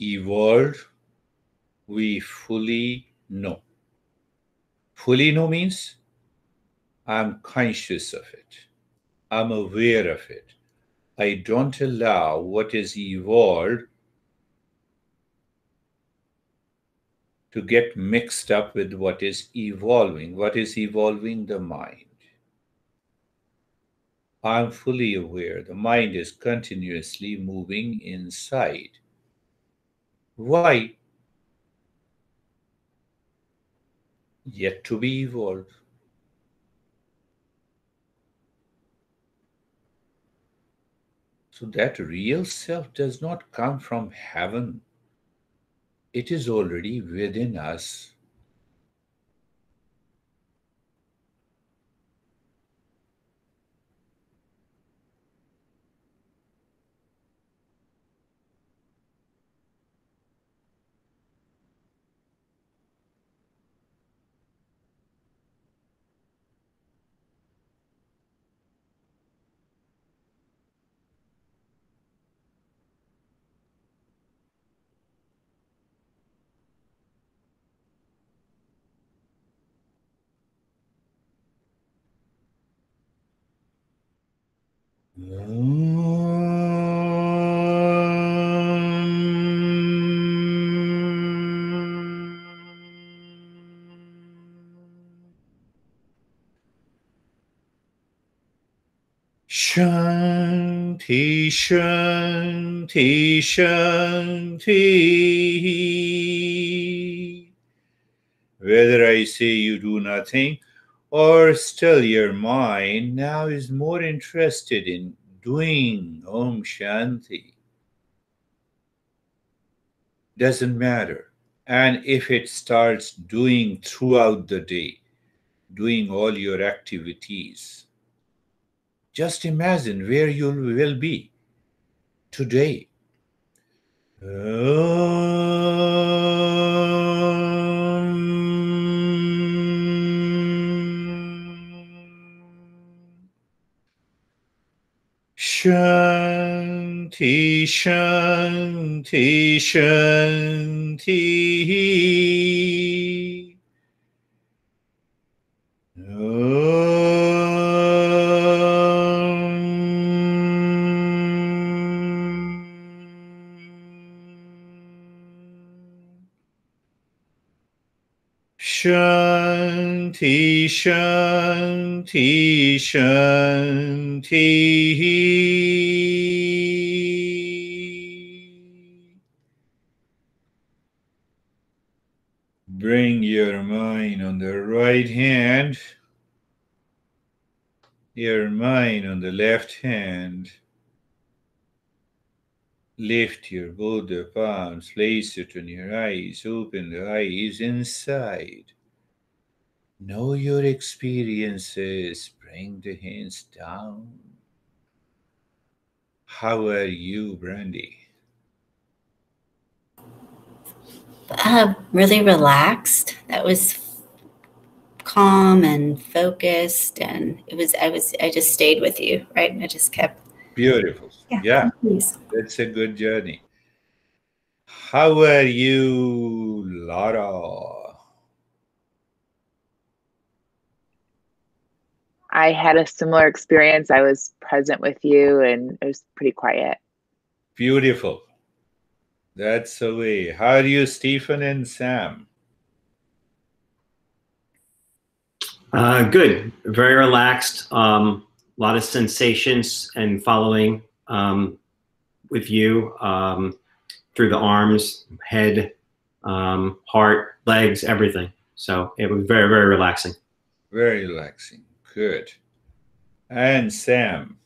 evolved, we fully know. Fully know means I'm conscious of it, I'm aware of it. I don't allow what is evolved to get mixed up with what is evolving. What is evolving? The mind. I'm fully aware the mind is continuously moving inside. Why? Yet to be evolved. So that real self does not come from heaven. It is already within us. Shanti, Shanti, Shanti. Whether I say you do nothing or still your mind now is more interested in doing Om Shanti. Doesn't matter. And if it starts doing throughout the day, doing all your activities, just imagine where you will be today. Shanti, Shanti, Shanti. Shanti, Shanti, Shanti. Bring your mind on the right hand, your mind on the left hand. Lift your the palms, place it on your eyes, open the eyes inside. Know your experiences, bring the hands down. How are you, Brandy? Uh, really relaxed. That was calm and focused, and it was. I was. I just stayed with you, right? And I just kept. Beautiful. Yeah. Yeah, Please. that's a good journey. How are you, Laura? I had a similar experience. I was present with you and it was pretty quiet. Beautiful. That's the way. How are you, Stephen and Sam? Uh, good. Very relaxed. Um, a lot of sensations and following um, with you um, through the arms, head, um, heart, legs, everything. So it was very, very relaxing. Very relaxing. Good. And Sam.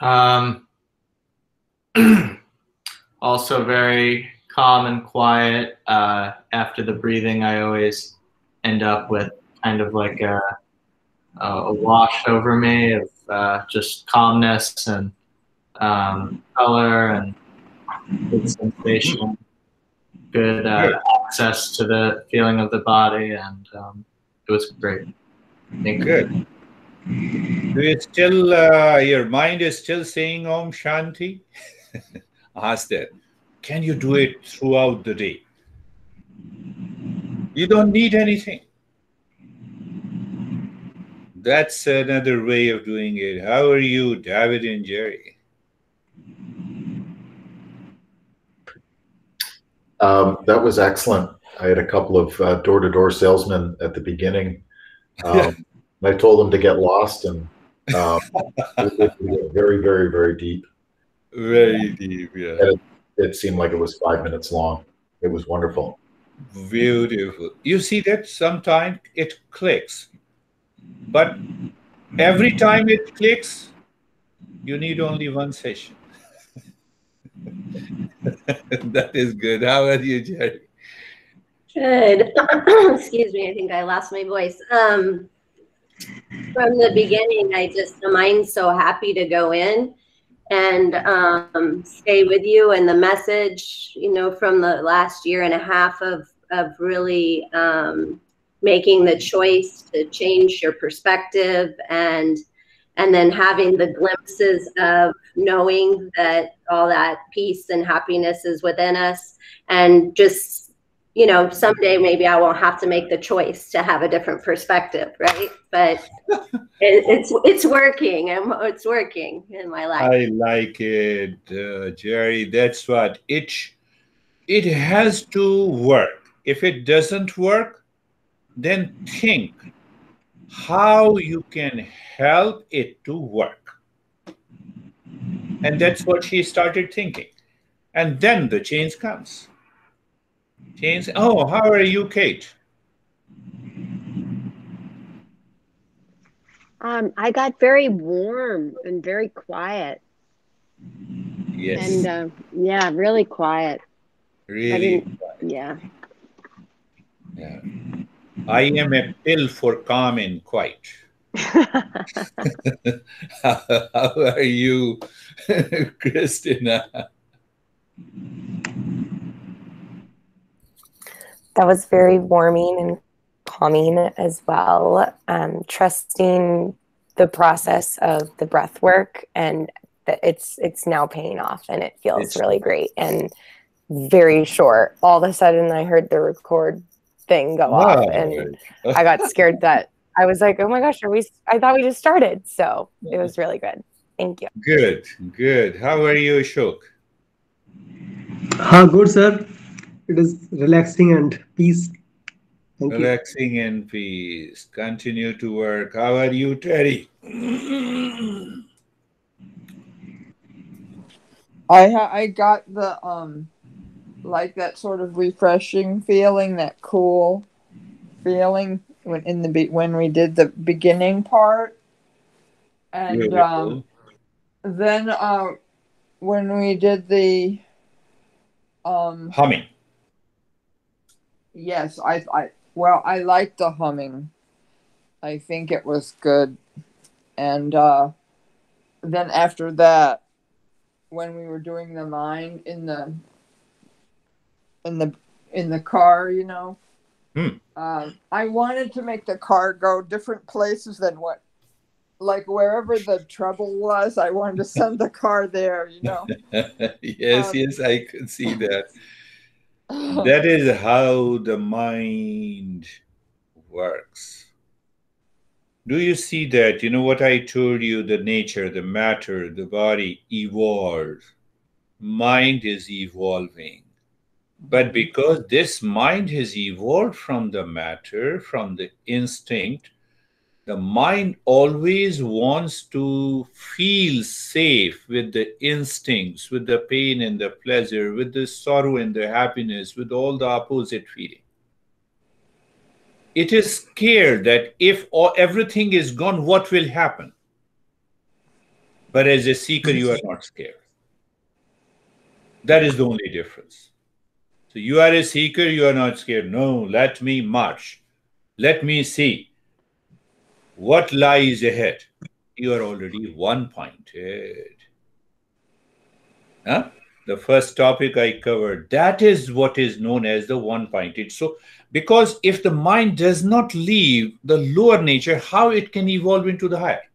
Um, also very calm and quiet. Uh, after the breathing, I always end up with kind of like a, a wash over me of uh, just calmness and um, color and good sensation, good uh, access to the feeling of the body, and um, it was great. Thank you. Good. Do you still, uh, your mind is still saying Om Shanti? Ask that. Can you do it throughout the day? You don't need anything. That's another way of doing it. How are you, David and Jerry? Um, that was excellent. I had a couple of uh, door-to-door salesmen at the beginning. Um, I told them to get lost, and um, very, very, very deep. Very deep, yeah. It, it seemed like it was five minutes long. It was wonderful. Beautiful. You see that sometimes it clicks, but every time it clicks, you need only one session. that is good. How are you, Jerry? Good. Excuse me. I think I lost my voice. Um, from the beginning, I just, the mind's so happy to go in and um, stay with you. And the message, you know, from the last year and a half of, of really um, making the choice to change your perspective and and then having the glimpses of knowing that all that peace and happiness is within us and just you know, someday maybe I won't have to make the choice to have a different perspective, right? But it, it's it's working, and it's working in my life. I like it, uh, Jerry. That's what it. It has to work. If it doesn't work, then think how you can help it to work. And that's what she started thinking. And then the change comes. James. Oh, how are you, Kate? Um, I got very warm and very quiet. Yes. And uh, yeah, really quiet. Really? Yeah. Yeah. I am a pill for calm and quiet. how, how are you, Christina? that was very warming and calming as well. Um, trusting the process of the breath work and that it's it's now paying off and it feels it's, really great and very short. All of a sudden, I heard the record thing go wow. off and I got scared that I was like, oh my gosh, are we? I thought we just started. So it was really good. Thank you. Good, good. How are you, Ashok? Uh, good, sir it is relaxing and peace. Thank relaxing you. and peace. Continue to work. How are you, Terry? I ha- I got the um like that sort of refreshing feeling, that cool feeling when in the be- when we did the beginning part, and um, then uh, when we did the um humming Yes, I, I, well, I liked the humming. I think it was good. And uh, then after that, when we were doing the mind in the, in the, in the car, you know, hmm. uh, I wanted to make the car go different places than what, like wherever the trouble was, I wanted to send the car there, you know. yes, um, yes, I could see that that is how the mind works. Do you see that? You know what I told you the nature, the matter, the body evolves. Mind is evolving. But because this mind has evolved from the matter, from the instinct, the mind always wants to feel safe with the instincts, with the pain and the pleasure, with the sorrow and the happiness, with all the opposite feeling. It is scared that if all, everything is gone, what will happen? But as a seeker, you are not scared. That is the only difference. So you are a seeker, you are not scared. No, let me march. Let me see what lies ahead? You are already one pointed. Huh? The first topic I covered, that is what is known as the one pointed. So, because if the mind does not leave the lower nature, how it can evolve into the higher?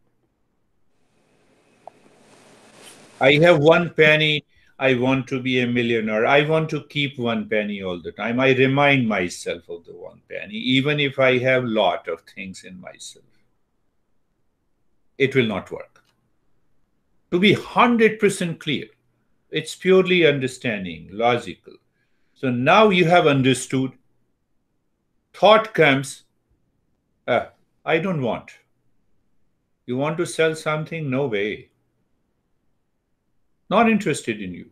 I have one penny. I want to be a millionaire. I want to keep one penny all the time. I remind myself of the one penny, even if I have a lot of things in myself. It will not work. To be 100% clear, it's purely understanding, logical. So now you have understood. Thought comes, uh, I don't want. You want to sell something? No way. Not interested in you.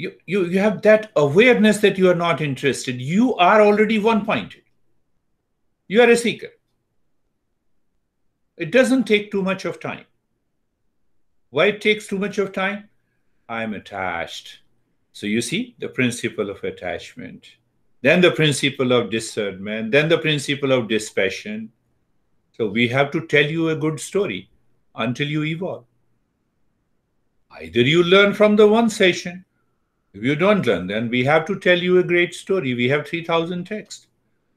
You, you, you have that awareness that you are not interested. You are already one pointed. You are a seeker. It doesn't take too much of time. Why it takes too much of time? I'm attached. So you see the principle of attachment, then the principle of discernment, then the principle of dispassion. So we have to tell you a good story until you evolve. Either you learn from the one session. If you don't learn, then we have to tell you a great story. We have 3,000 texts.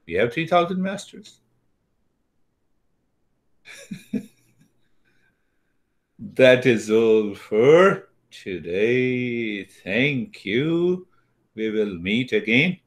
We have 3,000 masters. that is all for today. Thank you. We will meet again